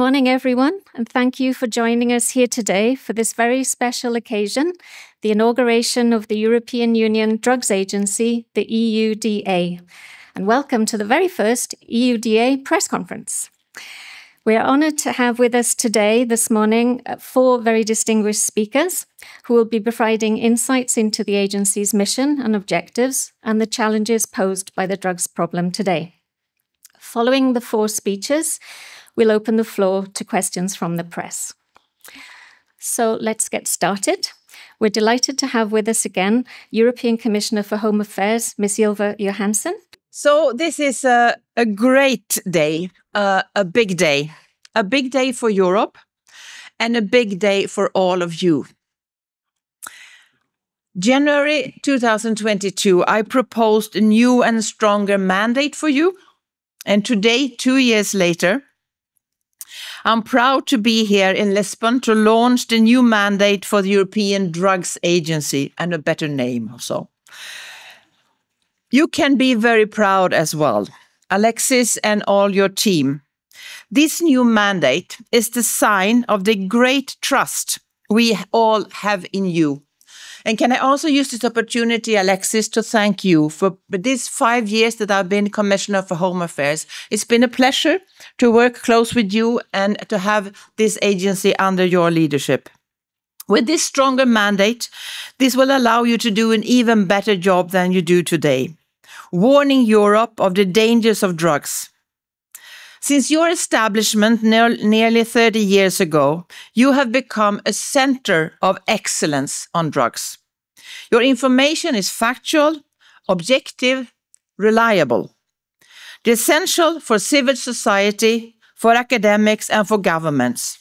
Good morning, everyone, and thank you for joining us here today for this very special occasion, the inauguration of the European Union Drugs Agency, the EUDA. And welcome to the very first EUDA press conference. We are honored to have with us today, this morning, uh, four very distinguished speakers who will be providing insights into the agency's mission and objectives and the challenges posed by the drugs problem today. Following the four speeches, we'll open the floor to questions from the press. So let's get started. We're delighted to have with us again European Commissioner for Home Affairs, Ms. Ylva Johansson. So this is a, a great day, uh, a big day, a big day for Europe and a big day for all of you. January 2022, I proposed a new and stronger mandate for you. And today, two years later, I'm proud to be here in Lisbon to launch the new mandate for the European Drugs Agency and a better name also. You can be very proud as well, Alexis and all your team. This new mandate is the sign of the great trust we all have in you and can I also use this opportunity, Alexis, to thank you for these five years that I've been Commissioner for Home Affairs. It's been a pleasure to work close with you and to have this agency under your leadership. With this stronger mandate, this will allow you to do an even better job than you do today, warning Europe of the dangers of drugs. Since your establishment ne nearly 30 years ago, you have become a center of excellence on drugs. Your information is factual, objective, reliable. The essential for civil society, for academics, and for governments.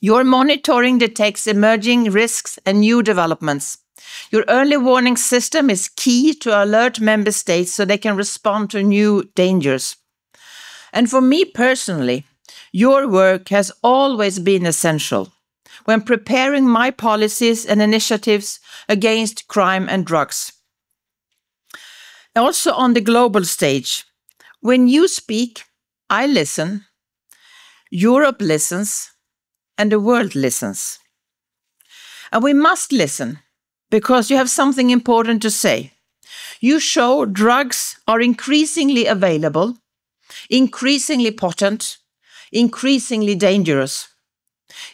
Your monitoring detects emerging risks and new developments. Your early warning system is key to alert member states so they can respond to new dangers. And for me personally, your work has always been essential when preparing my policies and initiatives against crime and drugs. Also on the global stage, when you speak, I listen, Europe listens, and the world listens. And we must listen because you have something important to say. You show drugs are increasingly available increasingly potent, increasingly dangerous.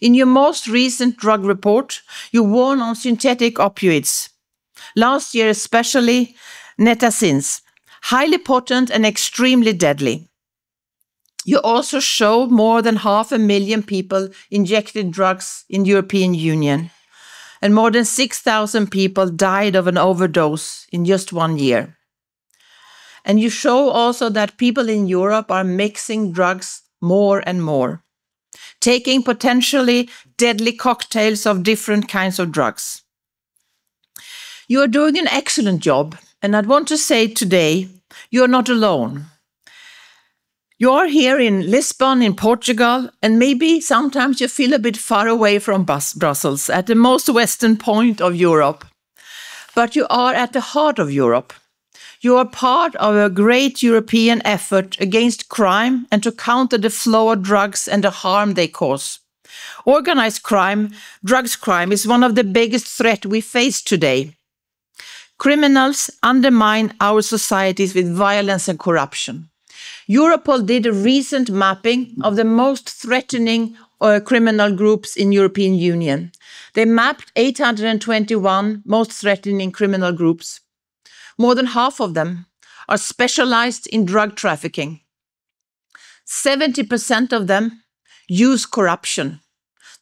In your most recent drug report, you warn on synthetic opioids. Last year, especially nitazenes, highly potent and extremely deadly. You also show more than half a million people injected drugs in the European Union, and more than 6,000 people died of an overdose in just one year. And you show also that people in Europe are mixing drugs more and more, taking potentially deadly cocktails of different kinds of drugs. You are doing an excellent job, and I'd want to say today, you're not alone. You are here in Lisbon, in Portugal, and maybe sometimes you feel a bit far away from Brussels, at the most western point of Europe. But you are at the heart of Europe you are part of a great European effort against crime and to counter the flow of drugs and the harm they cause. Organized crime, drugs crime, is one of the biggest threats we face today. Criminals undermine our societies with violence and corruption. Europol did a recent mapping of the most threatening uh, criminal groups in European Union. They mapped 821 most threatening criminal groups. More than half of them are specialized in drug trafficking. 70% of them use corruption.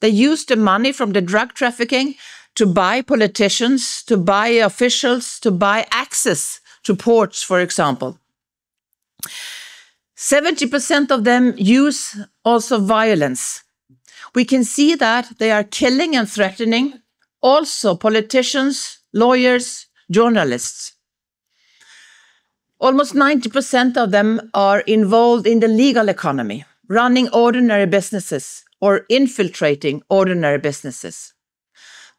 They use the money from the drug trafficking to buy politicians, to buy officials, to buy access to ports, for example. 70% of them use also violence. We can see that they are killing and threatening also politicians, lawyers, journalists. Almost 90% of them are involved in the legal economy, running ordinary businesses or infiltrating ordinary businesses.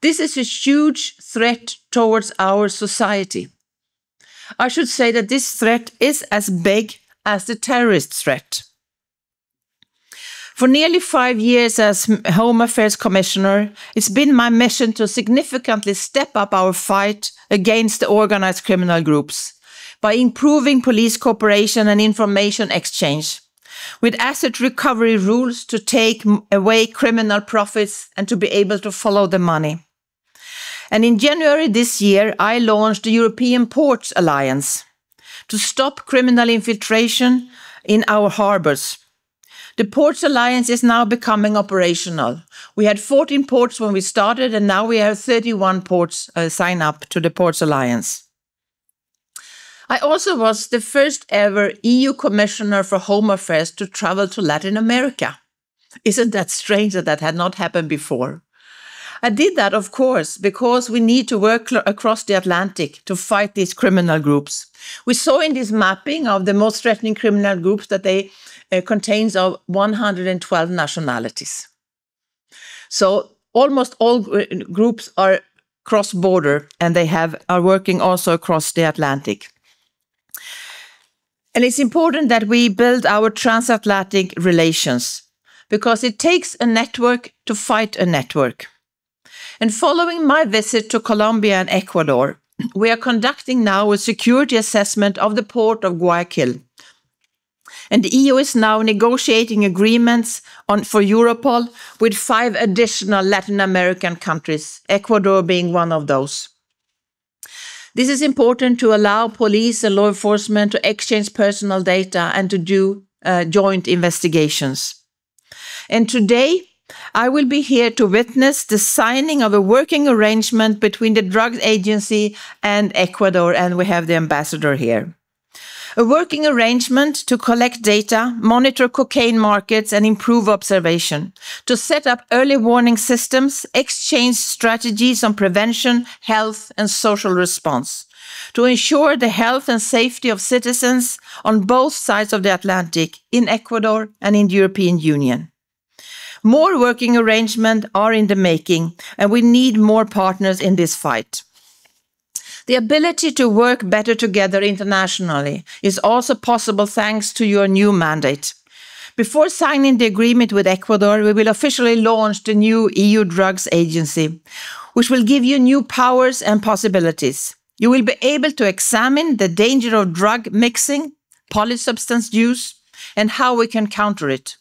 This is a huge threat towards our society. I should say that this threat is as big as the terrorist threat. For nearly five years as Home Affairs Commissioner, it's been my mission to significantly step up our fight against the organized criminal groups by improving police cooperation and information exchange, with asset recovery rules to take away criminal profits and to be able to follow the money. And in January this year, I launched the European Ports Alliance to stop criminal infiltration in our harbors the Ports Alliance is now becoming operational. We had 14 ports when we started, and now we have 31 ports uh, sign up to the Ports Alliance. I also was the first ever EU Commissioner for Home Affairs to travel to Latin America. Isn't that strange that that had not happened before? I did that, of course, because we need to work across the Atlantic to fight these criminal groups. We saw in this mapping of the most threatening criminal groups that they uh, contains of 112 nationalities. So almost all groups are cross-border and they have are working also across the Atlantic. And it's important that we build our transatlantic relations because it takes a network to fight a network. And following my visit to Colombia and Ecuador, we are conducting now a security assessment of the port of Guayaquil and the EU is now negotiating agreements on, for Europol with five additional Latin American countries, Ecuador being one of those. This is important to allow police and law enforcement to exchange personal data and to do uh, joint investigations. And today, I will be here to witness the signing of a working arrangement between the Drug Agency and Ecuador, and we have the ambassador here a working arrangement to collect data, monitor cocaine markets, and improve observation, to set up early warning systems, exchange strategies on prevention, health, and social response, to ensure the health and safety of citizens on both sides of the Atlantic, in Ecuador and in the European Union. More working arrangements are in the making, and we need more partners in this fight. The ability to work better together internationally is also possible thanks to your new mandate. Before signing the agreement with Ecuador, we will officially launch the new EU Drugs Agency, which will give you new powers and possibilities. You will be able to examine the danger of drug mixing, polysubstance use, and how we can counter it.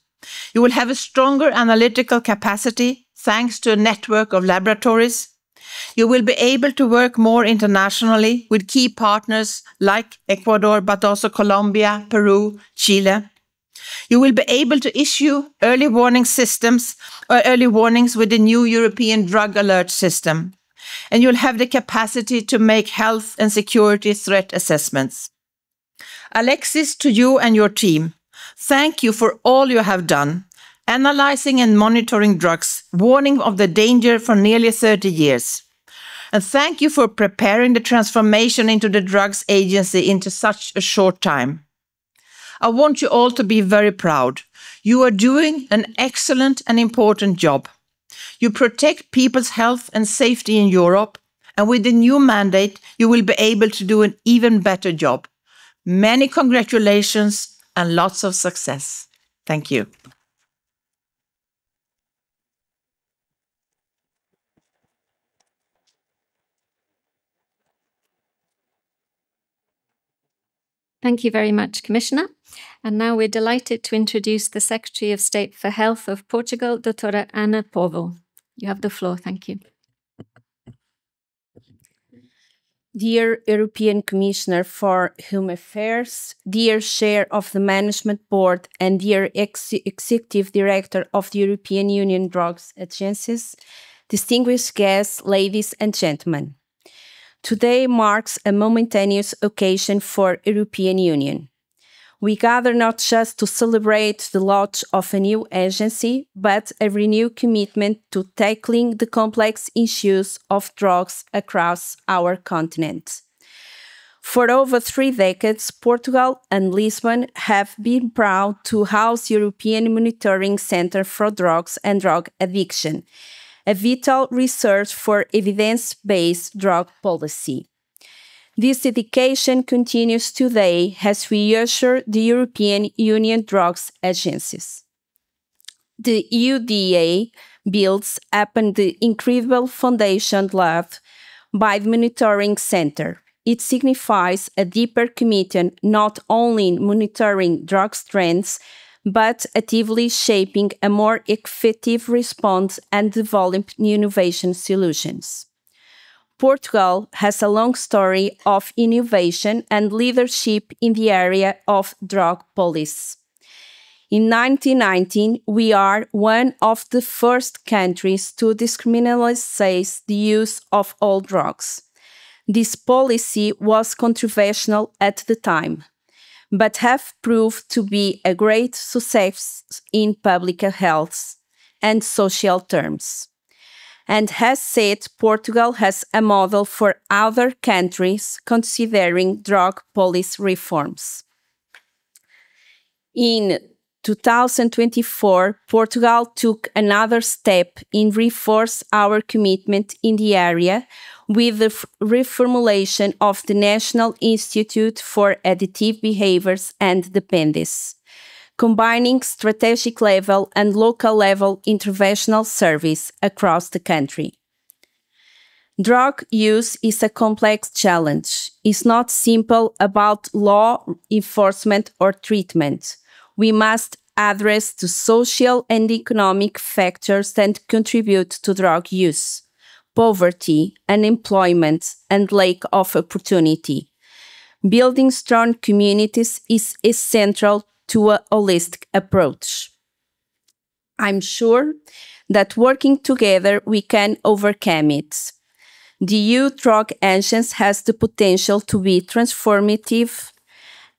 You will have a stronger analytical capacity thanks to a network of laboratories you will be able to work more internationally with key partners like Ecuador, but also Colombia, Peru, Chile. You will be able to issue early warning systems or uh, early warnings with the new European drug alert system. And you'll have the capacity to make health and security threat assessments. Alexis, to you and your team, thank you for all you have done, analyzing and monitoring drugs, warning of the danger for nearly 30 years. And thank you for preparing the transformation into the drugs agency into such a short time. I want you all to be very proud. You are doing an excellent and important job. You protect people's health and safety in Europe, and with the new mandate, you will be able to do an even better job. Many congratulations and lots of success. Thank you. Thank you very much, Commissioner. And now we're delighted to introduce the Secretary of State for Health of Portugal, Doutora Ana Povo. You have the floor. Thank you. Dear European Commissioner for Home Affairs, dear Chair of the Management Board, and dear Ex Executive Director of the European Union Drugs Agencies, distinguished guests, ladies and gentlemen. Today marks a momentaneous occasion for European Union. We gather not just to celebrate the launch of a new agency, but a renewed commitment to tackling the complex issues of drugs across our continent. For over three decades, Portugal and Lisbon have been proud to house European Monitoring Centre for Drugs and Drug Addiction, a vital research for evidence-based drug policy. This dedication continues today as we usher the European Union drugs agencies. The EUDA builds upon the incredible foundation left by the Monitoring Center. It signifies a deeper commitment not only in monitoring drug trends, but actively shaping a more effective response and developing new innovation solutions. Portugal has a long story of innovation and leadership in the area of drug policy. In 1919, we are one of the first countries to decriminalize the use of all drugs. This policy was controversial at the time, but have proved to be a great success in public health and social terms. And has said Portugal has a model for other countries considering drug policy reforms. In 2024, Portugal took another step in reinforce our commitment in the area with the reformulation of the National Institute for Addictive Behaviors and Dependence, combining strategic level and local level interventional service across the country. Drug use is a complex challenge. It's not simple about law enforcement or treatment we must address the social and economic factors that contribute to drug use, poverty, unemployment, and lack of opportunity. Building strong communities is essential to a holistic approach. I'm sure that working together we can overcome it. The EU Drug Agency has the potential to be transformative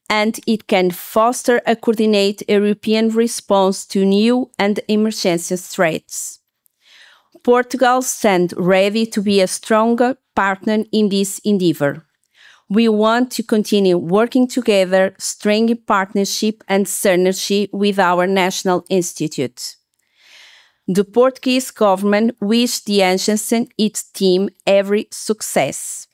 and it can foster a coordinated European response to new and emergency threats. Portugal stands ready to be a stronger partner in this endeavor. We want to continue working together, strengthening partnership and synergy with our national institute. The Portuguese government wishes the agency and its team every success.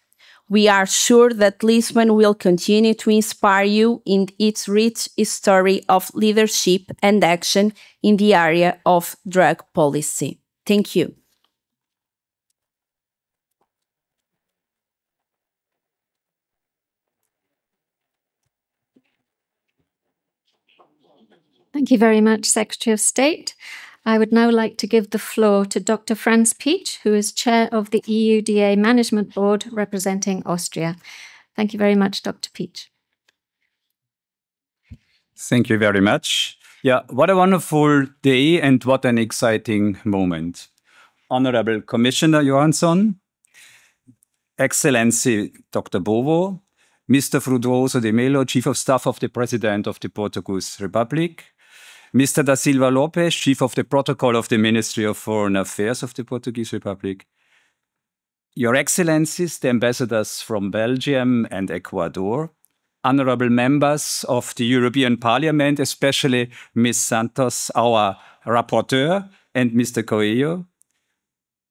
We are sure that Lisbon will continue to inspire you in its rich history of leadership and action in the area of drug policy. Thank you. Thank you very much, Secretary of State. I would now like to give the floor to Dr. Franz Pietsch, who is chair of the EUDA Management Board representing Austria. Thank you very much, Dr. Pietsch. Thank you very much. Yeah, what a wonderful day and what an exciting moment. Honorable Commissioner Johansson, Excellency Dr. Povo, Mr. Frutuoso de Melo, Chief of Staff of the President of the Portuguese Republic, Mr. Da Silva Lopes, Chief of the Protocol of the Ministry of Foreign Affairs of the Portuguese Republic, Your Excellencies, the ambassadors from Belgium and Ecuador, honorable members of the European Parliament, especially Ms. Santos, our rapporteur, and Mr. Coelho,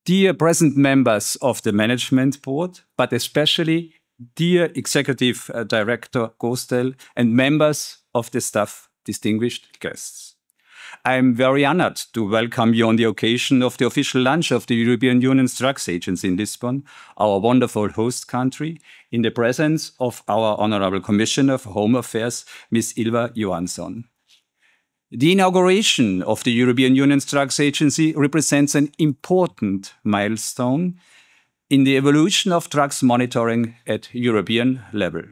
dear present members of the Management Board, but especially dear Executive Director Goosdeel and members of the staff, distinguished guests. I am very honored to welcome you on the occasion of the official launch of the European Union's Drugs Agency in Lisbon, our wonderful host country, in the presence of our Honorable Commissioner for Home Affairs, Ms. Ylva Johansson. The inauguration of the European Union's Drugs Agency represents an important milestone in the evolution of drugs monitoring at European level.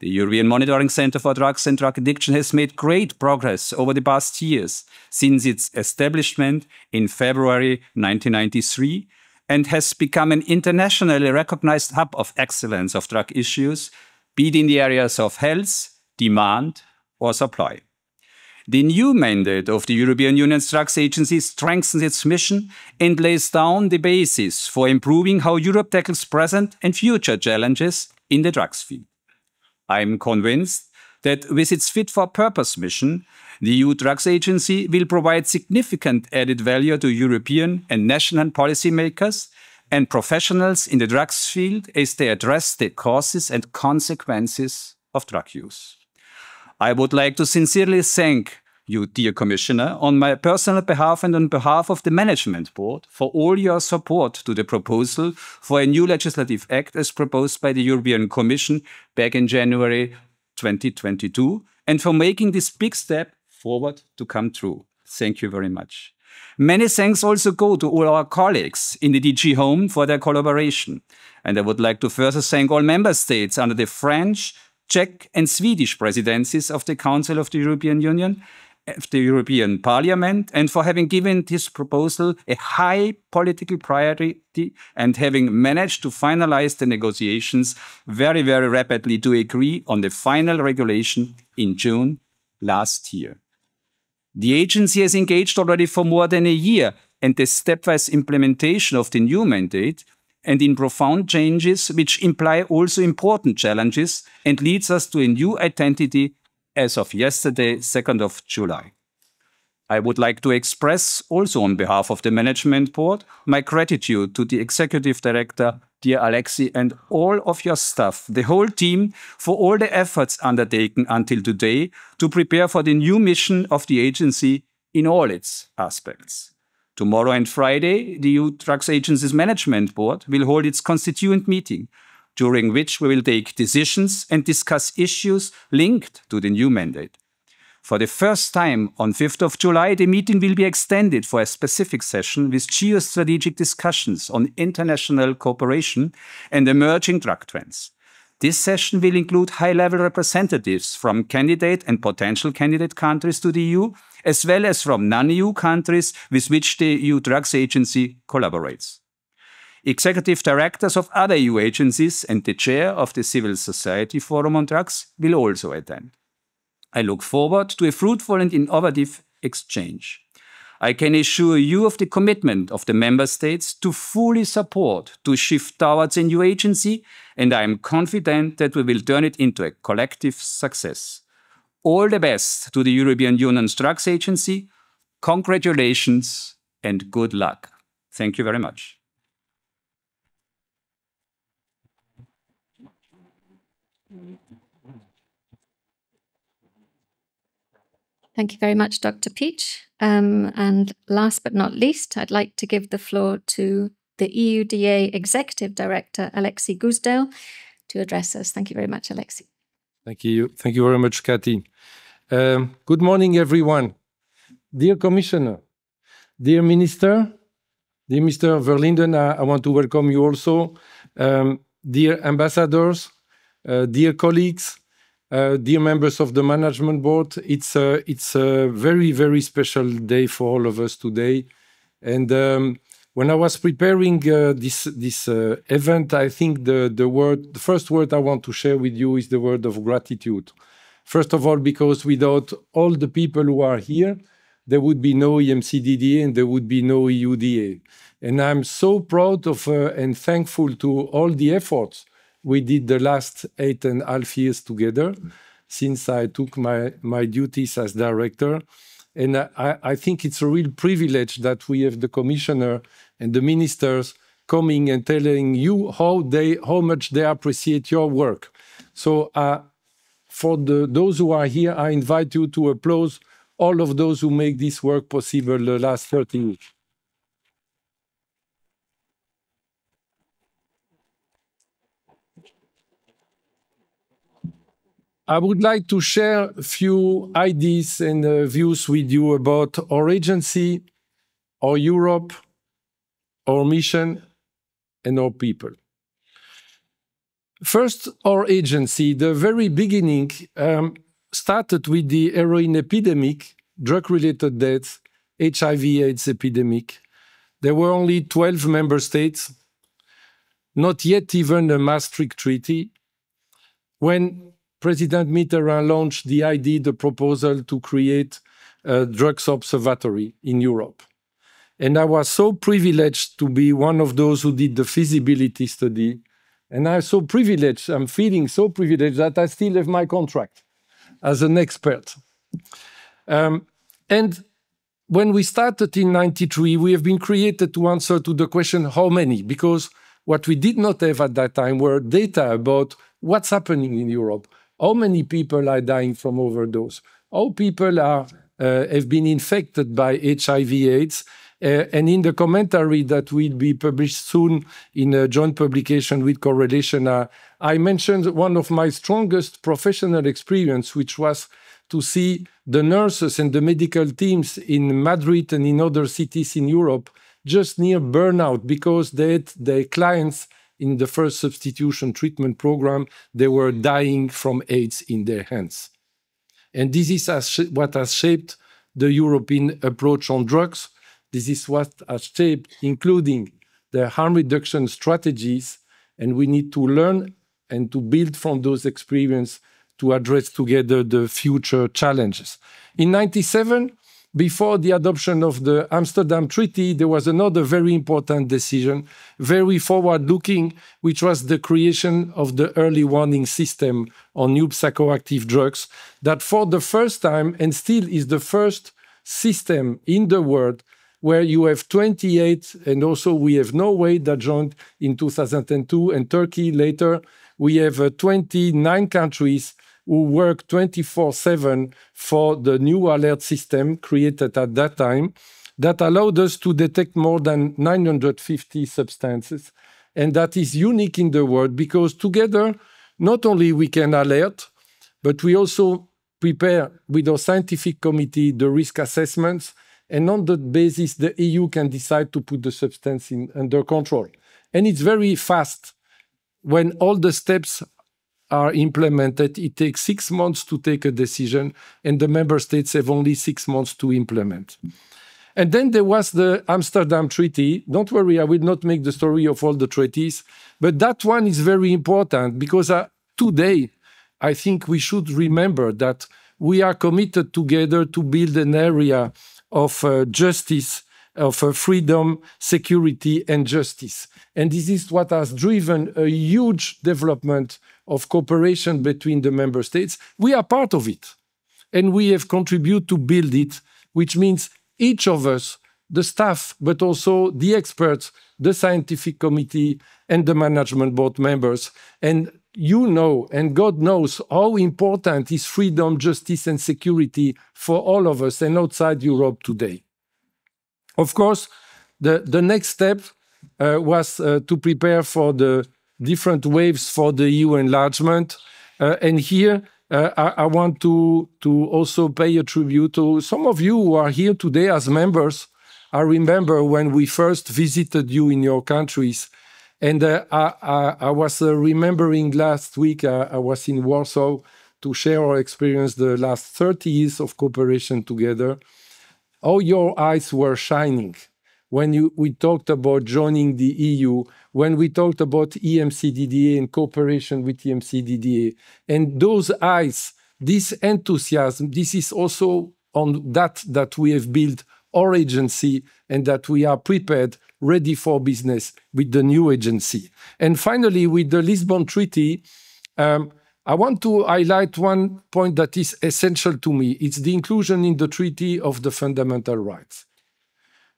The European Monitoring Center for Drugs and Drug Addiction has made great progress over the past years since its establishment in February 1993 and has become an internationally recognized hub of excellence of drug issues, be it in the areas of health, demand, or supply. The new mandate of the European Union's Drugs Agency strengthens its mission and lays down the basis for improving how Europe tackles present and future challenges in the drugs field. I'm convinced that with its fit for purpose mission, the EU Drugs Agency will provide significant added value to European and national policymakers and professionals in the drugs field as they address the causes and consequences of drug use. I would like to sincerely thank you, dear Commissioner, on my personal behalf and on behalf of the Management Board for all your support to the proposal for a new legislative act as proposed by the European Commission back in January 2022 and for making this big step forward to come true. Thank you very much. Many thanks also go to all our colleagues in the DG Home for their collaboration. And I would like to further thank all member states under the French, Czech and Swedish presidencies of the Council of the European Union of the European Parliament and for having given this proposal a high political priority and having managed to finalize the negotiations very, very rapidly to agree on the final regulation in June last year. The agency has engaged already for more than a year and the stepwise implementation of the new mandate and in profound changes which imply also important challenges and leads us to a new identity as of yesterday, 2nd of July. I would like to express also on behalf of the management board my gratitude to the executive director, dear Alexis, and all of your staff, the whole team, for all the efforts undertaken until today to prepare for the new mission of the agency in all its aspects. Tomorrow and Friday, the EU Drugs Agency's Management Board will hold its constituent meeting during which we will take decisions and discuss issues linked to the new mandate. For the first time on 5th of July, the meeting will be extended for a specific session with geostrategic discussions on international cooperation and emerging drug trends. This session will include high-level representatives from candidate and potential candidate countries to the EU, as well as from non-EU countries with which the EU Drugs Agency collaborates. Executive directors of other EU agencies and the chair of the Civil Society Forum on Drugs will also attend. I look forward to a fruitful and innovative exchange. I can assure you of the commitment of the member states to fully support to shift towards a new agency, and I am confident that we will turn it into a collective success. All the best to the European Union's Drugs Agency. Congratulations and good luck. Thank you very much. Thank you very much, Dr. Pietsch. Um, and last but not least, I'd like to give the floor to the EUDA Executive Director, Alexis Goosdeel, to address us. Thank you very much, Alexis. Thank you. Thank you very much, Kathy. Um, good morning, everyone. Dear Commissioner, dear Minister, dear Mr. Verlinden, I, I want to welcome you also. Um, dear ambassadors, dear colleagues, uh, dear members of the management board, it's a, it's a very, very special day for all of us today. And um, when I was preparing uh, this, this uh, event, I think the, the word, the first word I want to share with you is the word of gratitude. First of all, because without all the people who are here, there would be no EMCDDA and there would be no EUDA. And I'm so proud of uh, and thankful to all the efforts we did the last eight and a half years together since I took my, my duties as director. And I, I think it's a real privilege that we have the commissioner and the ministers coming and telling you how they how much they appreciate your work. So uh, for the, those who are here, I invite you to applaud all of those who make this work possible the last 30 years. I would like to share a few ideas and uh, views with you about our agency, our Europe, our mission, and our people. First, our agency, the very beginning, um, started with the heroin epidemic, drug-related deaths, HIV/AIDS epidemic. There were only 12 member states, not yet even a Maastricht Treaty, when President Mitterrand launched the idea, the proposal to create a drugs observatory in Europe. And I was so privileged to be one of those who did the feasibility study. And I'm so privileged, I'm feeling so privileged that I still have my contract as an expert. Um, and when we started in 93, we have been created to answer to the question, how many? Because what we did not have at that time were data about what's happening in Europe, how many people are dying from overdose? How people are uh, have been infected by HIV/AIDS. Uh, and in the commentary that will be published soon in a joint publication with Correlation, uh, I mentioned one of my strongest professional experience, which was to see the nurses and the medical teams in Madrid and in other cities in Europe just near burnout because they had their clients in the first substitution treatment program, they were dying from AIDS in their hands. And this is what has shaped the European approach on drugs. This is what has shaped, including the harm reduction strategies. And we need to learn and to build from those experiences to address together the future challenges. In 97, before the adoption of the Amsterdam Treaty, there was another very important decision, very forward looking, which was the creation of the early warning system on new psychoactive drugs, that for the first time, and still is the first system in the world, where you have 28, and also we have Norway that joined in 2002, and Turkey later. We have uh, 29 countries who work 24 7 for the new alert system created at that time that allowed us to detect more than 950 substances. And that is unique in the world because together, not only we can alert, but we also prepare with our scientific committee the risk assessments. And on that basis, the EU can decide to put the substance in, under control. And it's very fast when all the steps are implemented, it takes six months to take a decision, and the member states have only six months to implement. And then there was the Amsterdam Treaty. Don't worry, I will not make the story of all the treaties, but that one is very important because uh, today I think we should remember that we are committed together to build an area of uh, justice, of uh, freedom, security, and justice. And this is what has driven a huge development of cooperation between the member states. We are part of it. And we have contributed to build it, which means each of us, the staff, but also the experts, the scientific committee, and the management board members. And you know, and God knows how important is freedom, justice, and security for all of us and outside Europe today. Of course, the, the next step uh, was uh, to prepare for the different waves for the EU enlargement. Uh, and here, uh, I, I, want to, to also pay a tribute to some of you who are here today as members. I remember when we first visited you in your countries. And uh, I, I, I, was uh, remembering last week, uh, I was in Warsaw to share our experience the last 30 years of cooperation together. All your eyes were shining when you, we talked about joining the EU when we talked about EMCDDA and cooperation with EMCDDA. And those eyes, this enthusiasm, this is also on that that we have built our agency and that we are prepared, ready for business with the new agency. And finally, with the Lisbon Treaty, um, I want to highlight one point that is essential to me. It's the inclusion in the treaty of the fundamental rights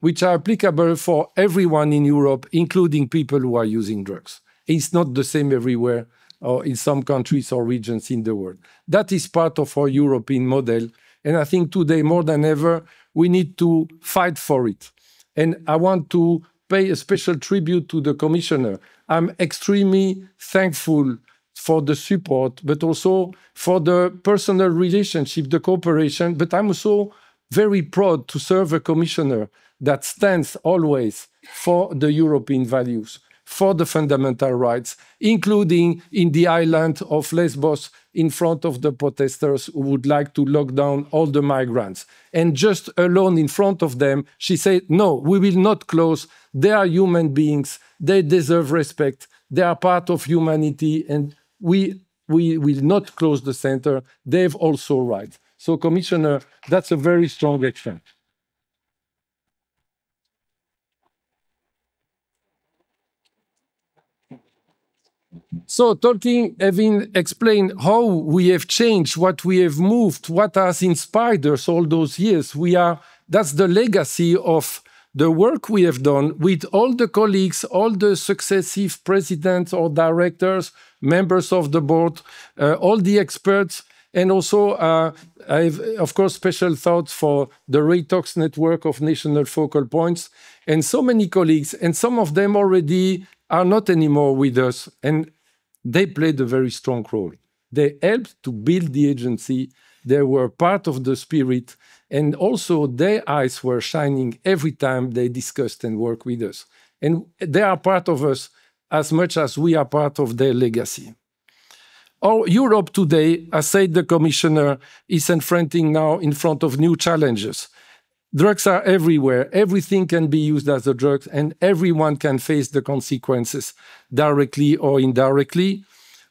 which are applicable for everyone in Europe, including people who are using drugs. It's not the same everywhere or in some countries or regions in the world. That is part of our European model. And I think today, more than ever, we need to fight for it. And I want to pay a special tribute to the Commissioner. I'm extremely thankful for the support, but also for the personal relationship, the cooperation. But I'm also very proud to serve a commissioner that stands always for the European values, for the fundamental rights, including in the island of Lesbos in front of the protesters who would like to lock down all the migrants. And just alone in front of them, she said, No, we will not close. They are human beings. They deserve respect. They are part of humanity. And we, we will not close the center. They have also rights. So, Commissioner, that's a very strong action. So, talking, having explained how we have changed, what we have moved, what has inspired us all those years, we are that's the legacy of the work we have done with all the colleagues, all the successive presidents or directors, members of the board, uh, all the experts, And also, uh, I have, of course, special thoughts for the Reitox network of national focal points and so many colleagues, and some of them already are not anymore with us, and they played a very strong role. They helped to build the agency. They were part of the spirit, and also their eyes were shining every time they discussed and worked with us. And they are part of us as much as we are part of their legacy. Our Europe today, as said the Commissioner, is confronting now in front of new challenges. Drugs are everywhere. Everything can be used as a drug, and everyone can face the consequences directly or indirectly.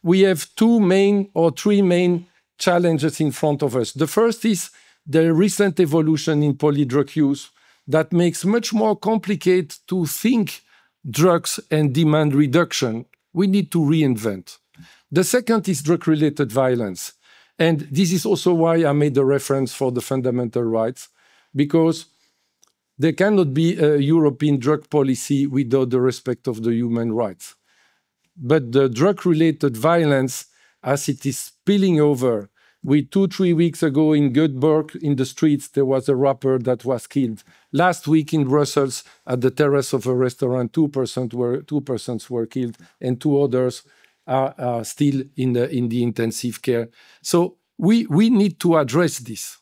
We have two main or three main challenges in front of us. The first is the recent evolution in polydrug use that makes much more complicated to think drugs and demand reduction. We need to reinvent. The second is drug related violence. And this is also why I made a reference for the fundamental rights, because there cannot be a European drug policy without the respect of the human rights. But the drug related violence, as it is spilling over, we two, three weeks ago in Göteborg, in the streets, there was a rapper that was killed. Last week in Brussels, at the terrace of a restaurant, two persons were two persons were killed, and two others are, are still in the in the intensive care. So we we need to address this.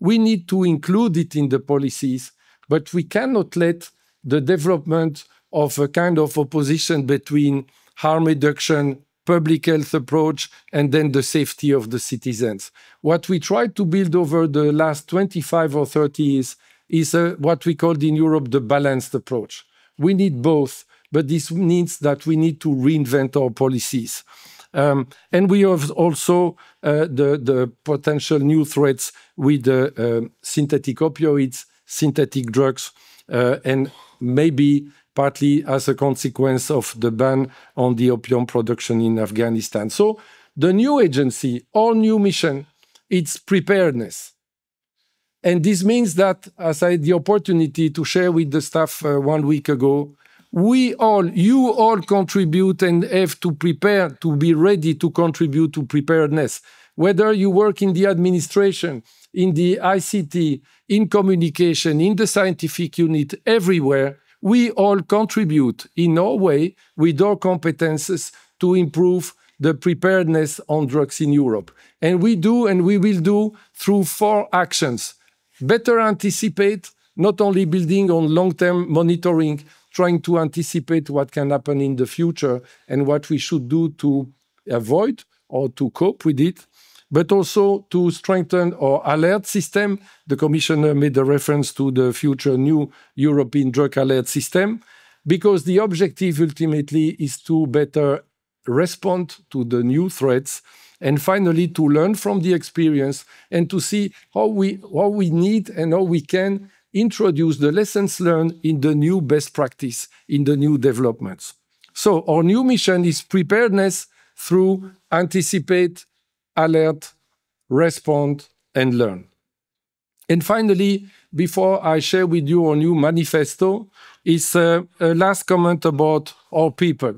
We need to include it in the policies, but we cannot let the development of a kind of opposition between harm reduction public health approach and then the safety of the citizens. What we tried to build over the last 25 or 30 years is a, what we called in Europe the balanced approach. We need both, but this means that we need to reinvent our policies. Um, and we have also uh, the, the potential new threats with uh, synthetic opioids, synthetic drugs, uh, and maybe partly as a consequence of the ban on the opium production in Afghanistan. So the new agency, all new mission, it's preparedness. And this means that, as I had the opportunity to share with the staff uh, one week ago, we all, you all contribute and have to prepare to be ready to contribute to preparedness. Whether you work in the administration, in the ICT, in communication, in the scientific unit, everywhere, we all contribute in our way with our competences to improve the preparedness on drugs in Europe. And we do and we will do through four actions. Better anticipate, not only building on long-term monitoring, trying to anticipate what can happen in the future and what we should do to avoid or to cope with it but also to strengthen our alert system. The Commissioner made a reference to the future new European drug alert system, because the objective ultimately is to better respond to the new threats and finally to learn from the experience and to see how we, how we need and how we can introduce the lessons learned in the new best practice, in the new developments. So our new mission is preparedness through anticipate, alert, respond, and learn. And finally, before I share with you our new manifesto, is uh, a last comment about our people.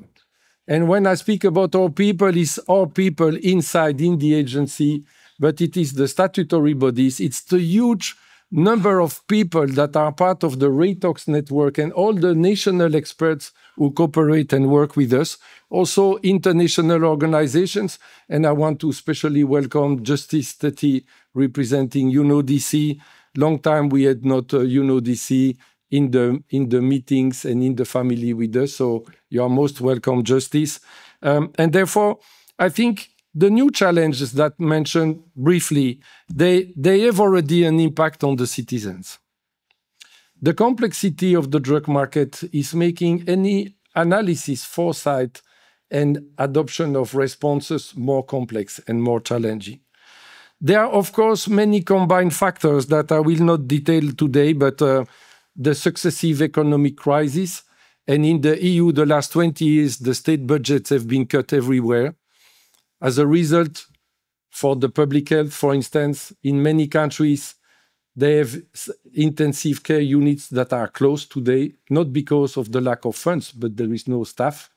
And when I speak about our people, it's our people inside in the agency, but it is the statutory bodies. It's the huge number of people that are part of the Reitox network and all the national experts who cooperate and work with us also international organizations. And I want to especially welcome Justice Tettey representing UNODC. Long time we had not uh, UNODC in the in the meetings and in the family with us. So you are most welcome, Justice. Um, and therefore, I think the new challenges that mentioned briefly, they, they have already an impact on the citizens. The complexity of the drug market is making any analysis, foresight, and adoption of responses more complex and more challenging. There are, of course, many combined factors that I will not detail today, but uh, the successive economic crisis, and in the EU, the last 20 years, the state budgets have been cut everywhere. As a result, for the public health, for instance, in many countries, they have intensive care units that are closed today, not because of the lack of funds, but there is no staff.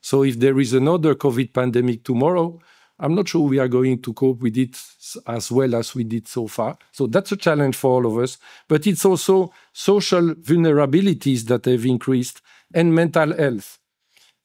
So if there is another COVID pandemic tomorrow, I'm not sure we are going to cope with it as well as we did so far. So that's a challenge for all of us. But it's also social vulnerabilities that have increased and mental health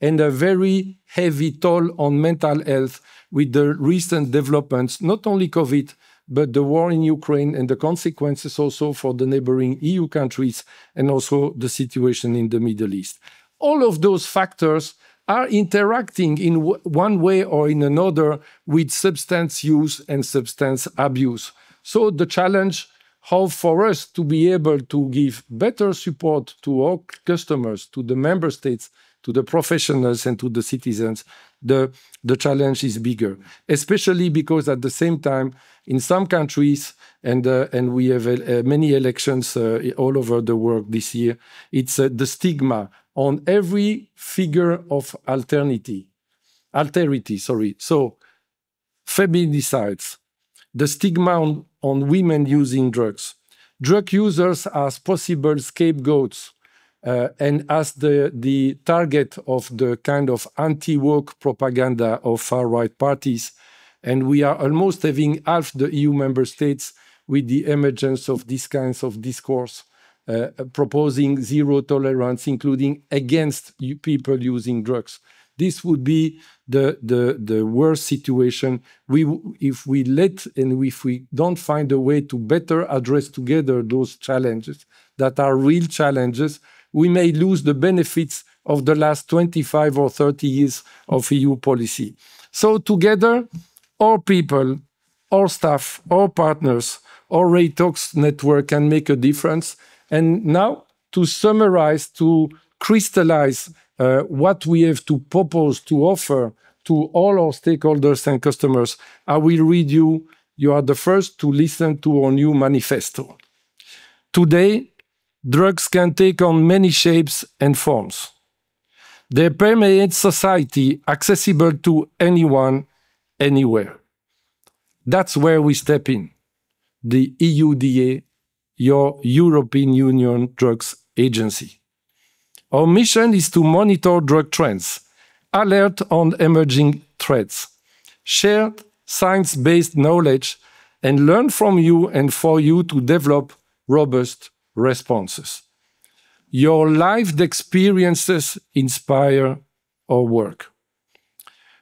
and a very heavy toll on mental health with the recent developments, not only COVID, but the war in Ukraine and the consequences also for the neighboring EU countries and also the situation in the Middle East. All of those factors are interacting in one way or in another with substance use and substance abuse. So the challenge how for us to be able to give better support to our customers, to the member states, to the professionals and to the citizens, the, the challenge is bigger, especially because at the same time, in some countries, and, uh, and we have uh, many elections uh, all over the world this year, it's uh, the stigma on every figure of alternity, alterity, sorry. So feminicides, the stigma on, on women using drugs, drug users as possible scapegoats uh, and as the, the target of the kind of anti-woke propaganda of far-right parties. And we are almost having half the EU member states with the emergence of these kinds of discourse, uh, proposing zero tolerance, including against people using drugs. This would be the, the, the worst situation. We, if we let and if we don't find a way to better address together those challenges that are real challenges, we may lose the benefits of the last 25 or 30 years of EU policy. So together, our people, our staff, our partners, our Reitox network can make a difference. And now to summarize, to crystallize uh, what we have to propose to offer to all our stakeholders and customers, I will read you. You are the first to listen to our new manifesto. Today, drugs can take on many shapes and forms. They permeate society, accessible to anyone, anywhere. That's where we step in. The EUDA, your European Union Drugs Agency. Our mission is to monitor drug trends, alert on emerging threats, share science based knowledge, and learn from you and for you to develop robust responses. Your lived experiences inspire our work.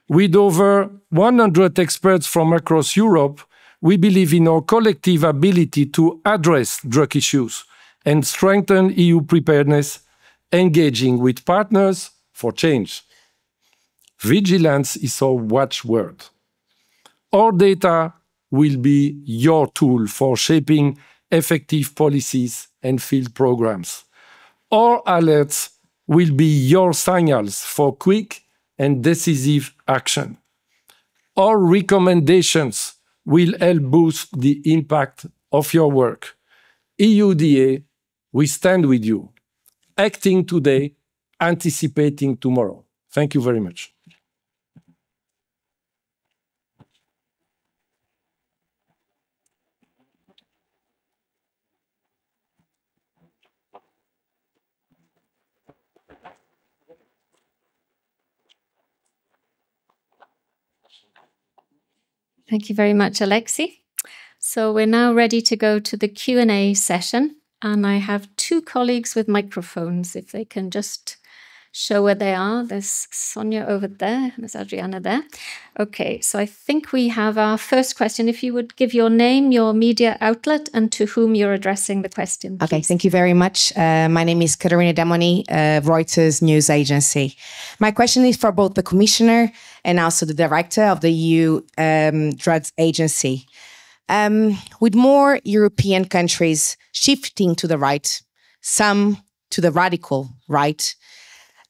With over 100 experts from across Europe, we believe in our collective ability to address drug issues and strengthen EU preparedness, engaging with partners for change. Vigilance is our watchword. Our data will be your tool for shaping effective policies and field programs. Our alerts will be your signals for quick and decisive action. Our recommendations will help boost the impact of your work. EUDA, we stand with you, acting today, anticipating tomorrow. Thank you very much. Thank you very much, Alexis. So we're now ready to go to the Q&A session. And I have two colleagues with microphones, if they can just show where they are. There's Sonia over there, there's Adriana there. Okay, so I think we have our first question. If you would give your name, your media outlet, and to whom you're addressing the question. Okay, thank you very much. Uh, my name is Catarina Demony, uh, Reuters News Agency. My question is for both the Commissioner and also the Director of the EU um, Drugs Agency. Um, with more European countries shifting to the right, some to the radical right,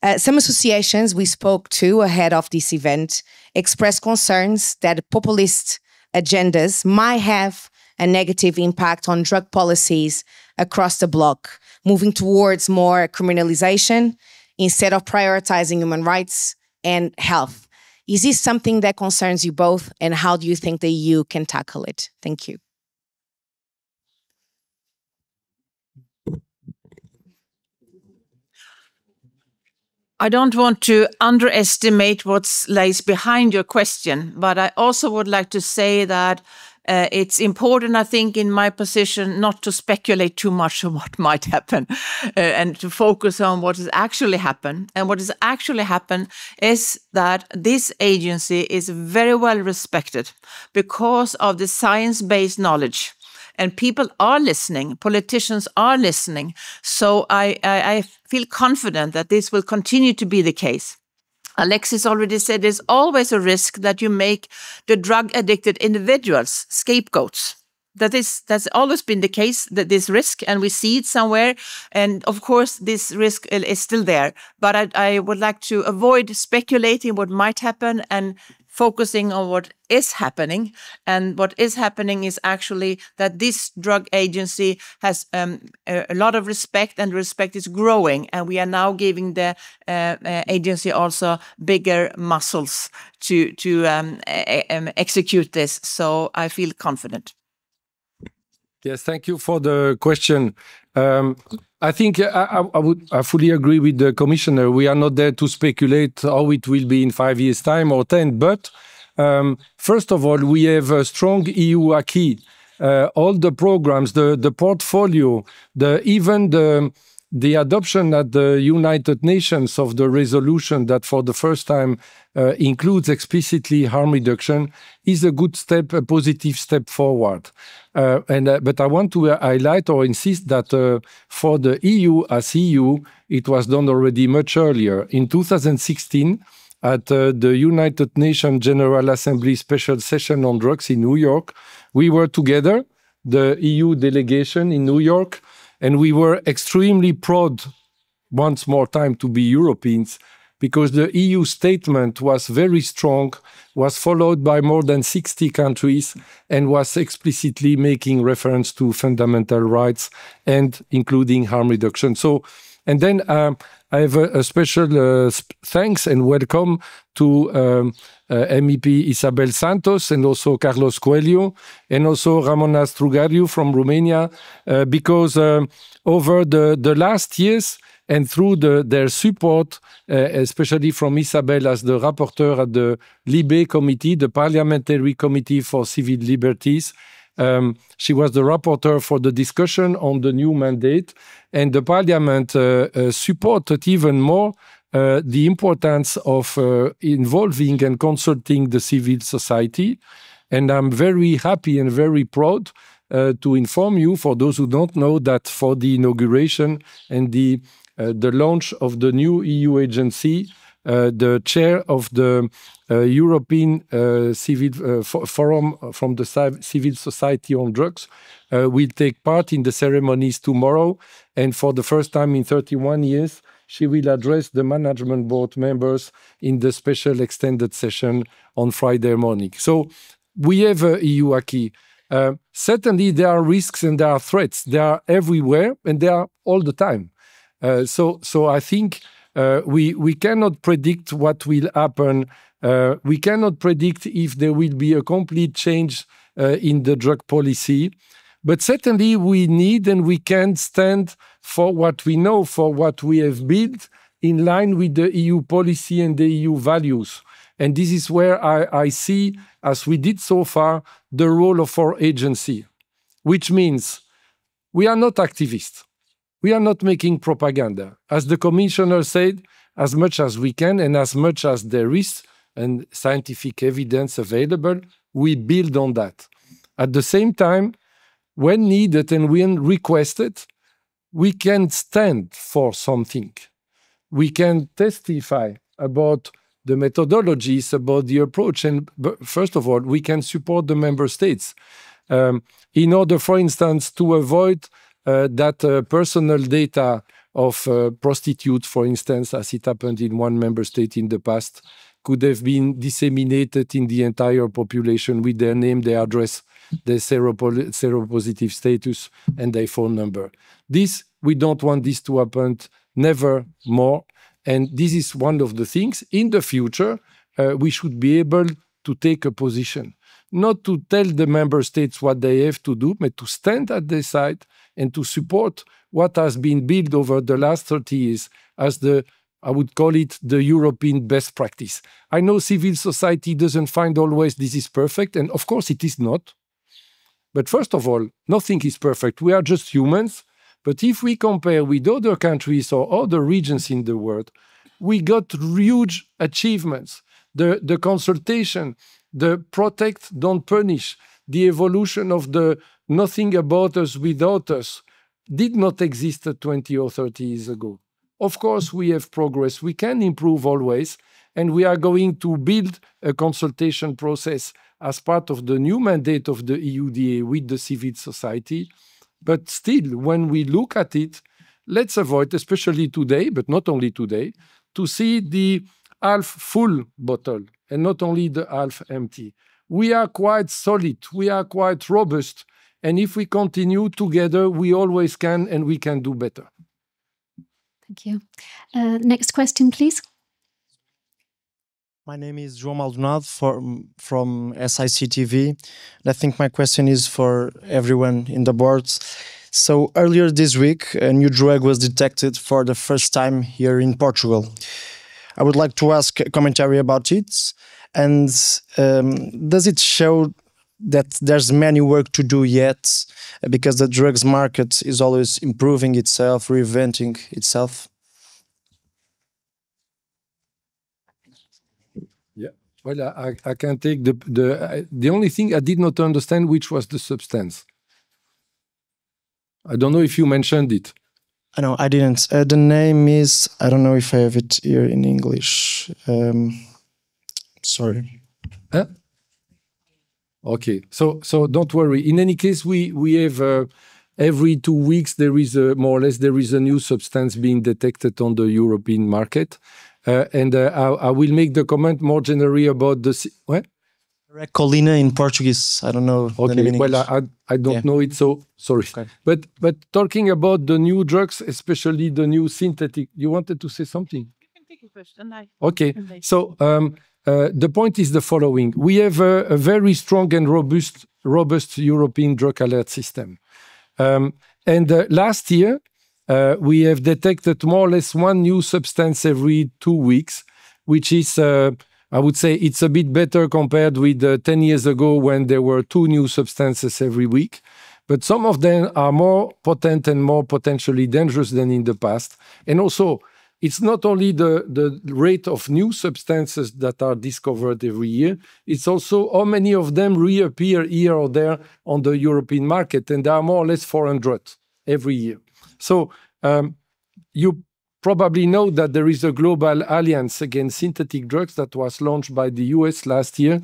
uh, some associations we spoke to ahead of this event expressed concerns that populist agendas might have a negative impact on drug policies across the bloc, moving towards more criminalization instead of prioritizing human rights and health. Is this something that concerns you both, and how do you think the EU can tackle it? Thank you. I don't want to underestimate what lays behind your question, but I also would like to say that uh, it's important, I think, in my position, not to speculate too much on what might happen uh, and to focus on what has actually happened. And what has actually happened is that this agency is very well respected because of the science based knowledge and people are listening politicians are listening. So I, I, I, feel confident that this will continue to be the case. Alexis already said there's always a risk that you make the drug addicted individuals scapegoats. That is that's always been the case that this risk and we see it somewhere. And of course this risk is still there. But I, I would like to avoid speculating what might happen and focusing on what is happening. And what is happening is actually that this drug agency has um, a, a, lot of respect, and respect is growing. And we are now giving the uh, uh, agency also bigger muscles to to um, um, execute this. So I feel confident. Yes, thank you for the question. Um, I think I, I, would I fully agree with the commissioner. We are not there to speculate how it will be in five years' time or ten. But um, first of all, we have a strong EU acquis. Uh, all the programs, the the portfolio, the even the the adoption at the United Nations of the resolution that for the first time uh, includes explicitly harm reduction is a good step, a positive step forward. Uh, and uh, but I want to highlight or insist that uh, for the EU as EU, it was done already much earlier in 2016 at uh, the United Nations General Assembly special session on drugs in New York. We were together, the EU delegation in New York and we were extremely proud, once more time, to be Europeans because the EU statement was very strong, was followed by more than 60 countries, and was explicitly making reference to fundamental rights and including harm reduction. So, and then um, I have a, a special uh, thanks and welcome to um, uh, MEP Isabel Santos and also Carlos Coelho and also Ramona Strugariu from Romania, uh, because um, over the, the last years and through the, their support, uh, especially from Isabel as the rapporteur at the Libe Committee, the Parliamentary Committee for Civil Liberties, um, she was the rapporteur for the discussion on the new mandate, and the parliament uh, uh, supported even more uh, the importance of uh, involving and consulting the civil society. And I'm very happy and very proud uh, to inform you, for those who don't know, that for the inauguration and the uh, the launch of the new EU agency, the chair of the uh, European uh, Civil Forum from the Civil Society on Drugs will take part in the ceremonies tomorrow. And for the first time in 31 years, she will address the management board members in the special extended session on Friday morning. So we have a EU acquis. Uh, certainly, there are risks and there are threats. They are everywhere and they are all the time. Uh, so, so I think uh, we we cannot predict what will happen. Uh, we cannot predict if there will be a complete change uh, in the drug policy. But certainly, we need and we can stand for what we know, for what we have built in line with the EU policy and the EU values. And this is where I, I see, as we did so far, the role of our agency, which means we are not activists. We are not making propaganda. As the commissioner said, as much as we can and as much as there is and scientific evidence available, we build on that. At the same time, when needed and when requested, we can stand for something. We can testify about the methodologies, about the approach. And first of all, we can support the member states. Um, in order, for instance, to avoid that uh, personal data of uh, prostitutes, for instance, as it happened in one member state in the past, could have been disseminated in the entire population with their name, their address, their seropositive status, and their phone number. This, we don't want this to happen never more. And this is one of the things in the future, uh, we should be able to take a position, not to tell the member states what they have to do, but to stand at their side and to support what has been built over the last 30 years as the I would call it the European best practice. I know civil society doesn't find always this is perfect, and of course it is not. But first of all, nothing is perfect. We are just humans. But if we compare with other countries or other regions in the world, we got huge achievements. The, the consultation, the protect, don't punish, the evolution of the nothing about us without us did not exist 20 or 30 years ago. Of course, we have progress. We can improve always. And we are going to build a consultation process as part of the new mandate of the EUDA with the civil society. But still, when we look at it, let's avoid, especially today, but not only today, to see the half full bottle and not only the half empty. We are quite solid, we are quite robust, and if we continue together, we always can and we can do better. Thank you. Uh, next question, please. My name is João Maldonado from, from SICTV. And I think my question is for everyone in the boards. So earlier this week, a new drug was detected for the first time here in Portugal. I would like to ask a commentary about it. And um, does it show that there's many work to do yet because the drugs market is always improving itself, reinventing itself? Yeah, well, I, I can take the the the only thing I did not understand which was the substance. I don't know if you mentioned it. I know I didn't. Uh, the name is I don't know if I have it here in English. Um, sorry. Huh? Okay, so so don't worry. In any case, we we have uh, every two weeks there is a, more or less there is a new substance being detected on the European market, uh, and uh, I, I, will make the comment more generally about the what. Recolina in Portuguese. I don't know. Okay, well, I, I don't yeah. know it, so sorry. Okay. But but talking about the new drugs, especially the new synthetic, you wanted to say something. You can take it first, and I. Okay, so um, uh, the point is the following: we have a, a, very strong and robust, robust European drug alert system. Um, and uh, last year, uh, we have detected more or less one new substance every two weeks, which is, uh, I would say, it's a bit better compared with uh, 10 years ago when there were two new substances every week. But some of them are more potent and more potentially dangerous than in the past. And also, it's not only the, the rate of new substances that are discovered every year, it's also how many of them reappear here or there on the European market, and there are more or less 400 every year. So um, you probably know that there is a global alliance against synthetic drugs that was launched by the US last year.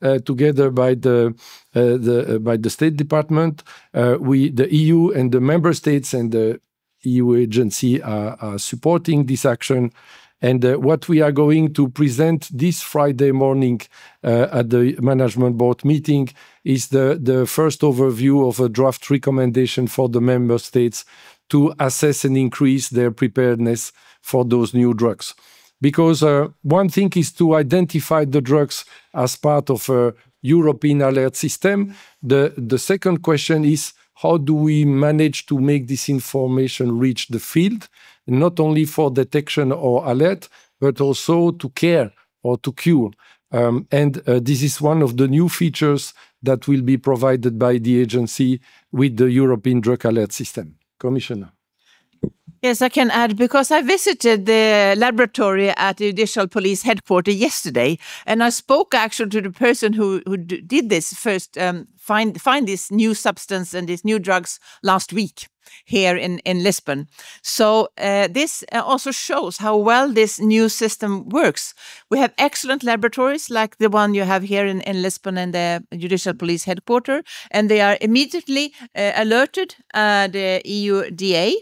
Uh, together by the, uh, the uh, by the State Department, uh, we the EU and the member states and the EU agency are, are supporting this action. And uh, what we are going to present this Friday morning uh, at the management board meeting is the, the first overview of a draft recommendation for the member states to assess and increase their preparedness for those new drugs. Because uh, one thing is to identify the drugs as part of a European alert system. The, the second question is how do we manage to make this information reach the field, not only for detection or alert, but also to care or to cure. Um, and uh, this is one of the new features that will be provided by the agency with the European Drug Alert System. Commissioner. Yes, I can add because I visited the laboratory at the Judicial Police headquarters yesterday, and I spoke actually to the person who who did this first um, find find this new substance and these new drugs last week here in in Lisbon. So uh, this uh, also shows how well this new system works. We have excellent laboratories like the one you have here in, in Lisbon and the Judicial Police headquarters, and they are immediately uh, alerted uh, the EUDA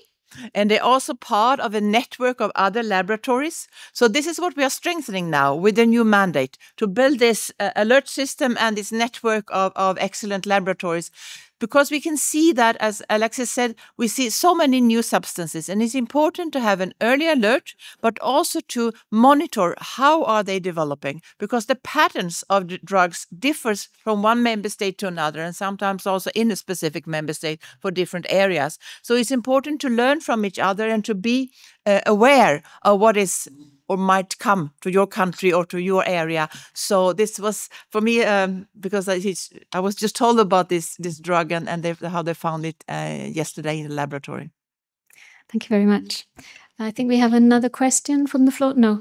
and they're also part of a network of other laboratories. So this is what we are strengthening now with the new mandate to build this uh, alert system and this network of, of excellent laboratories because we can see that, as Alexis said, we see so many new substances, and it's important to have an early alert, but also to monitor how are they developing, because the patterns of the drugs differs from one member state to another, and sometimes also in a specific member state for different areas. So it's important to learn from each other and to be uh, aware of what is or might come to your country or to your area. So this was for me um, because I, I, was just told about this this drug and, and they, how they found it uh, yesterday in the laboratory. Thank you very much. I think we have another question from the floor. No.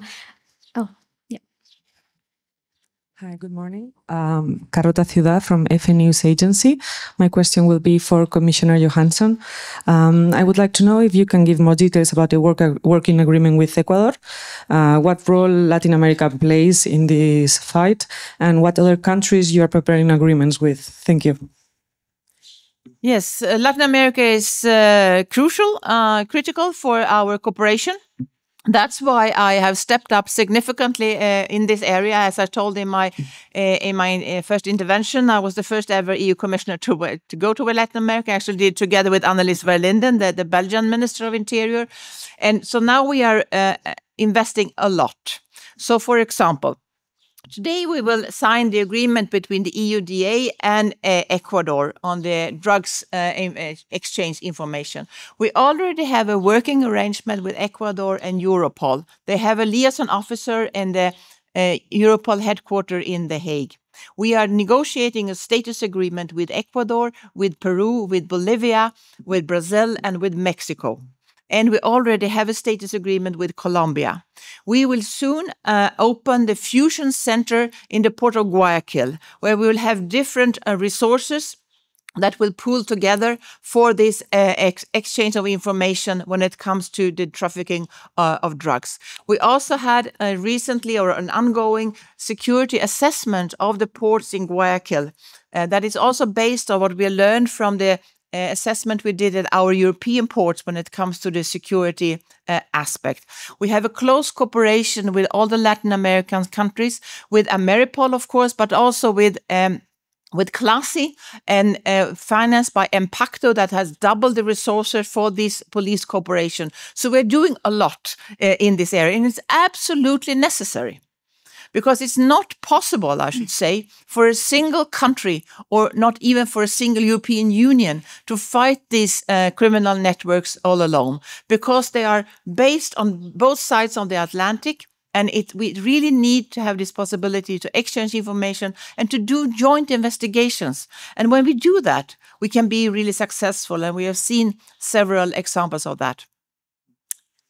Hi, good morning. Um, Carlota Ciudad from EFE News Agency. My question will be for Commissioner Johansson. Um, I would like to know if you can give more details about the work, working agreement with Ecuador, uh, what role Latin America plays in this fight, and what other countries you are preparing agreements with. Thank you. Yes, uh, Latin America is uh, crucial, uh, critical for our cooperation. That's why I have stepped up significantly uh, in this area. As I told in my uh, in my uh, first intervention, I was the first ever EU commissioner to to go to Latin America. I actually did together with Annelies Verlinden, the, the Belgian Minister of Interior, and so now we are investing a lot. So, for example, Today, we will sign the agreement between the EUDA and uh, Ecuador on the drugs uh, exchange information. We already have a working arrangement with Ecuador and Europol. They have a liaison officer in the uh, Europol headquarters in The Hague. We are negotiating a status agreement with Ecuador, with Peru, with Bolivia, with Brazil, and with Mexico and we already have a status agreement with Colombia. We will soon uh, open the Fusion Center in the port of Guayaquil, where we will have different uh, resources that will pool together for this uh, ex exchange of information when it comes to the trafficking uh, of drugs. We also had uh, recently or an ongoing security assessment of the ports in Guayaquil. Uh, that is also based on what we learned from the assessment we did at our European ports when it comes to the security uh, aspect. We have a close cooperation with all the Latin American countries, with Ameripol, of course, but also with um, with CLASI and uh, financed by Empacto that has doubled the resources for this police cooperation. So we're doing a lot uh, in this area and it's absolutely necessary because it's not possible, I should say, for a single country or not even for a single European Union to fight these uh, criminal networks all alone because they are based on both sides of the Atlantic. And it, we really need to have this possibility to exchange information and to do joint investigations. And when we do that, we can be really successful. And we have seen several examples of that.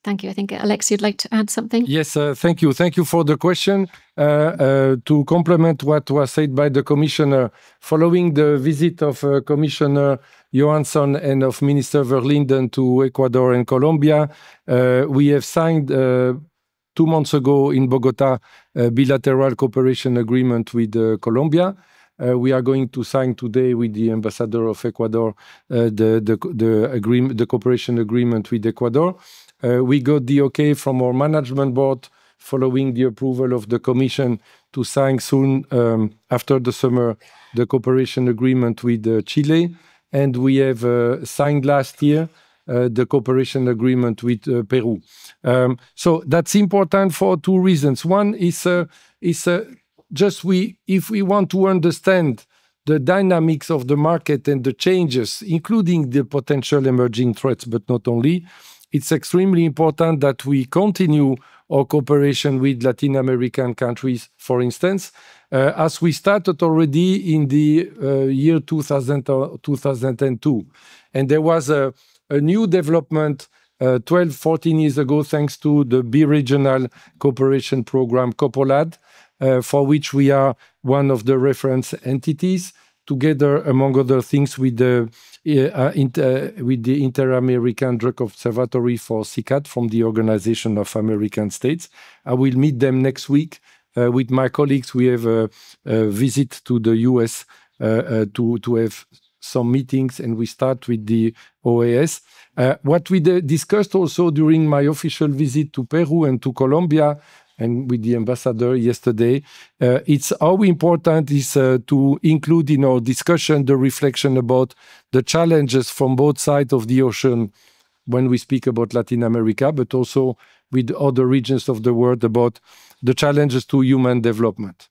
Thank you. I think, Alex, you'd like to add something? Yes, uh, thank you. Thank you for the question. Uh, uh, to complement what was said by the Commissioner, following the visit of uh, Commissioner Johansson and of Minister Verlinden to Ecuador and Colombia, uh, we have signed uh, two months ago in Bogota a bilateral cooperation agreement with Colombia. Uh, we are going to sign today with the ambassador of Ecuador uh, the the the agreement the cooperation agreement with Ecuador. Uh, we got the okay from our management board following the approval of the commission to sign soon um, after the summer the cooperation agreement with uh, Chile. And we have uh, signed last year uh, the cooperation agreement with uh, Peru. Um, so that's important for two reasons. One is, uh, is just we, if we want to understand the dynamics of the market and the changes, including the potential emerging threats, but not only, it's extremely important that we continue our cooperation with Latin American countries, for instance, uh, as we started already in the uh, year 2000, uh, 2002. And there was a, a new development uh, 12, 14 years ago, thanks to the bi-regional cooperation program, COPOLAD, uh, for which we are one of the reference entities together, among other things, with the uh, inter, with the Inter-American Drug Observatory for CICAD from the Organization of American States. I will meet them next week uh, with my colleagues. We have a, a visit to the US uh, uh, to to have some meetings, and we start with the OAS. Uh, what we discussed also during my official visit to Peru and to Colombia and with the ambassador yesterday. Uh, it's how important is uh, to include in our discussion the reflection about the challenges from both sides of the ocean when we speak about Latin America, but also with other regions of the world about the challenges to human development.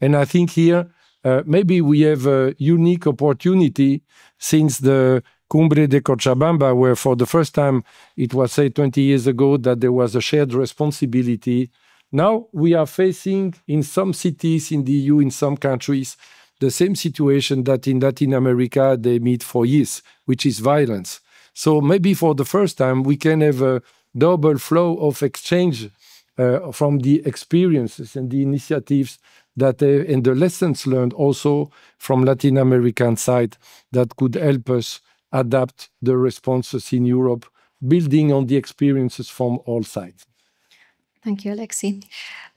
And I think here uh, maybe we have a unique opportunity since the Cumbre de Cochabamba, where for the first time it was said 20 years ago that there was a shared responsibility. Now we are facing in some cities in the EU, in some countries, the same situation that in Latin America they meet for years, which is violence. So maybe for the first time we can have a double flow of exchange uh, from the experiences and the initiatives that uh, and the lessons learned also from Latin American side that could help us adapt the responses in Europe, building on the experiences from all sides. Thank you, Alexi.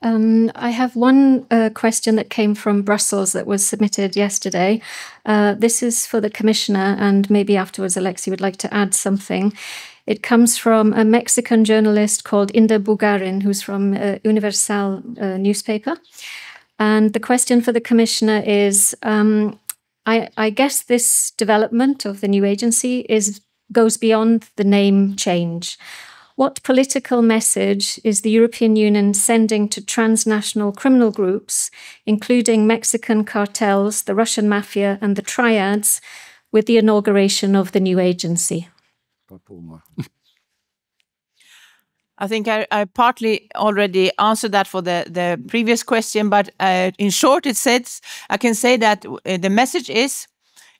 Um, I have one uh, question that came from Brussels that was submitted yesterday. Uh, this is for the Commissioner, and maybe afterwards Alexi would like to add something. It comes from a Mexican journalist called Inder Bugarin, who's from uh, Universal uh, newspaper. And the question for the Commissioner is um, I, I guess this development of the new agency is goes beyond the name change. What political message is the European Union sending to transnational criminal groups, including Mexican cartels, the Russian mafia, and the triads, with the inauguration of the new agency? I think I, I, partly already answered that for the, the previous question, but uh, in short, it says I can say that uh, the message is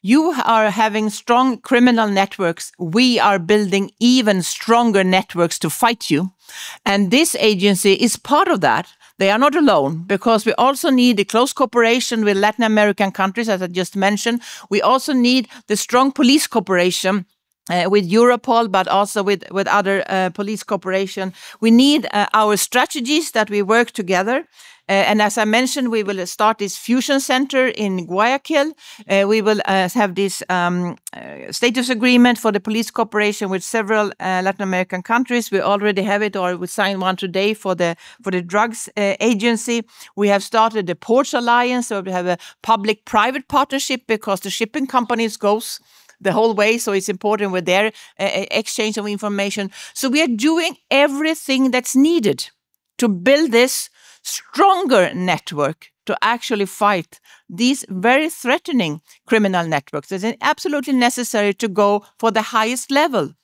you are having strong criminal networks. We are building even stronger networks to fight you. And this agency is part of that. They are not alone because we also need a close cooperation with Latin American countries, as I just mentioned. We also need the strong police cooperation uh, with Europol, but also with with other uh, police cooperation. We need uh, our strategies that we work together. Uh, and as I mentioned, we will start this fusion center in Guayaquil. Uh, we will uh, have this um, status agreement for the police cooperation with several Latin American countries. We already have it, or we signed one today for the for the drugs agency. We have started the Ports Alliance, so we have a public-private partnership because the shipping companies goes the whole way. So it's important with their uh, exchange of information. So we are doing everything that's needed to build this stronger network to actually fight these very threatening criminal networks. It's absolutely necessary to go for the highest level,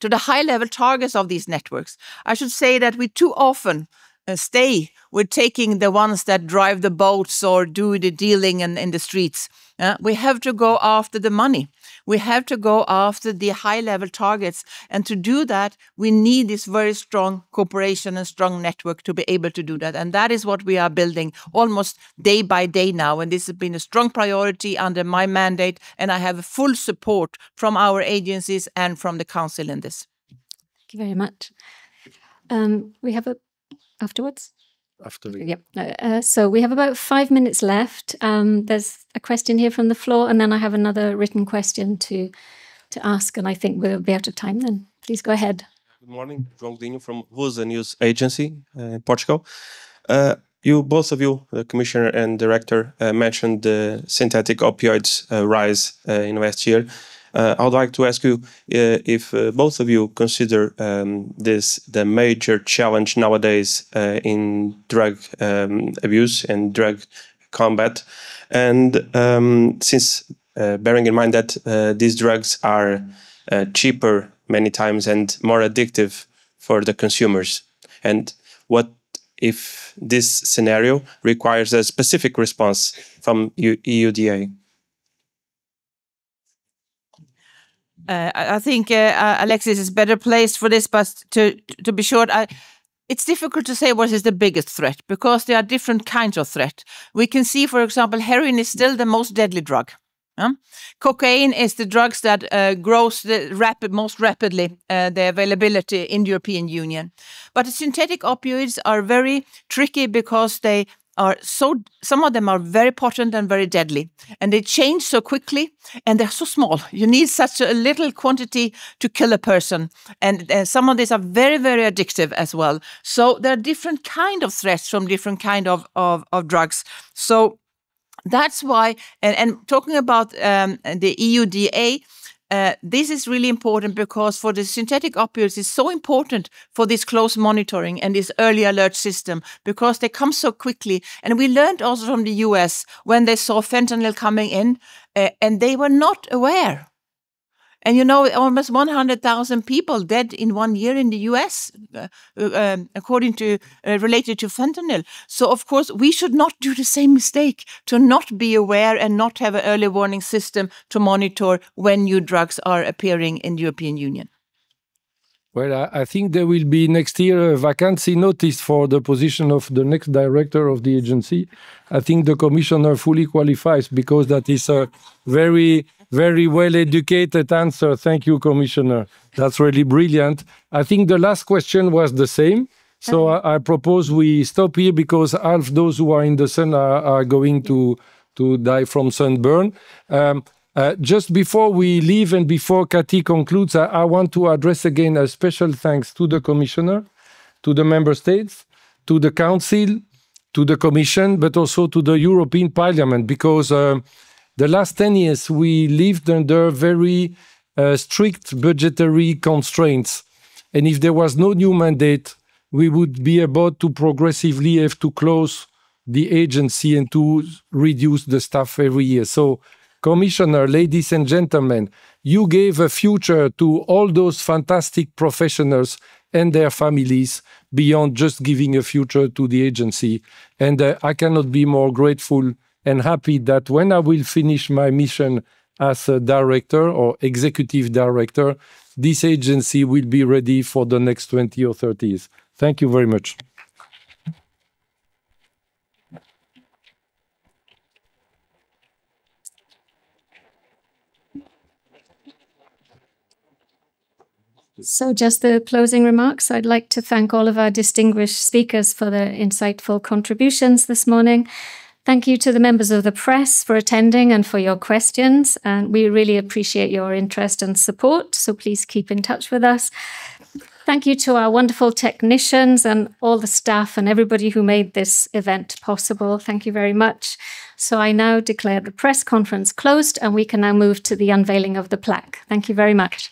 to the high level targets of these networks. I should say that we too often uh, stay with taking the ones that drive the boats or do the dealing in, in the streets. Uh, we have to go after the money. We have to go after the high level targets. And to do that, we need this very strong cooperation and strong network to be able to do that. And that is what we are building almost day by day now. And this has been a strong priority under my mandate. And I have full support from our agencies and from the Council in this. Thank you very much. Um, we have a afterwards after the... Yep. Uh, uh, so we have about five minutes left. Um, there's a question here from the floor, and then I have another written question to to ask, and I think we'll be out of time then. Please go ahead. Good morning, João Godinho from Lusa News Agency uh, in Portugal. Uh, you, both of you, the commissioner and director, uh, mentioned the synthetic opioids uh, rise in last year. Uh, I would like to ask you uh, if uh, both of you consider um, this the major challenge nowadays in drug um, abuse and drug combat, and um, since bearing in mind that these drugs are cheaper many times and more addictive for the consumers, and what if this scenario requires a specific response from EUDA? Uh, I think uh, uh, Alexis is better placed for this, but to to be short, I, it's difficult to say what is the biggest threat because there are different kinds of threat. We can see, for example, heroin is still the most deadly drug. Cocaine is the drugs that uh, grows the rapid, most rapidly uh, the availability in the European Union. But the synthetic opioids are very tricky because they are so some of them are very potent and very deadly. And they change so quickly and they're so small. You need such a little quantity to kill a person. And uh, some of these are very very addictive as well. So there are different kind of threats from different kind of of, of drugs. So that's why and, and talking about um, the euda uh, this is really important because for the synthetic opioids, it's so important for this close monitoring and this early alert system because they come so quickly. And we learned also from the US when they saw fentanyl coming in uh, and they were not aware. And you know, almost 100,000 people dead in one year in the US, uh, uh, um, according to uh, related to fentanyl. So, of course, we should not do the same mistake to not be aware and not have an early warning system to monitor when new drugs are appearing in the European Union. Well, I, I think there will be next year a vacancy notice for the position of the next director of the agency. I think the commissioner fully qualifies because that is a very, very well educated answer. Thank you, commissioner. That's really brilliant. I think the last question was the same. So I, I propose we stop here because half those who are in the sun are, are going to to die from sunburn. Um, uh, just before we leave and before Kati concludes, I, I, want to address again a special thanks to the Commissioner, to the Member States, to the Council, to the Commission, but also to the European Parliament, because uh, the last 10 years we lived under very uh, strict budgetary constraints. And if there was no new mandate, we would be about to progressively have to close the agency and to reduce the staff every year. So Commissioner, ladies and gentlemen, you gave a future to all those fantastic professionals and their families beyond just giving a future to the agency. And uh, I cannot be more grateful and happy that when I will finish my mission as a director or executive director, this agency will be ready for the next 20 or 30 years. Thank you very much. So, just the closing remarks. I'd like to thank all of our distinguished speakers for their insightful contributions this morning. Thank you to the members of the press for attending and for your questions. And we really appreciate your interest and support. So, please keep in touch with us. Thank you to our wonderful technicians and all the staff and everybody who made this event possible. Thank you very much. So I now declare the press conference closed and we can now move to the unveiling of the plaque. Thank you very much.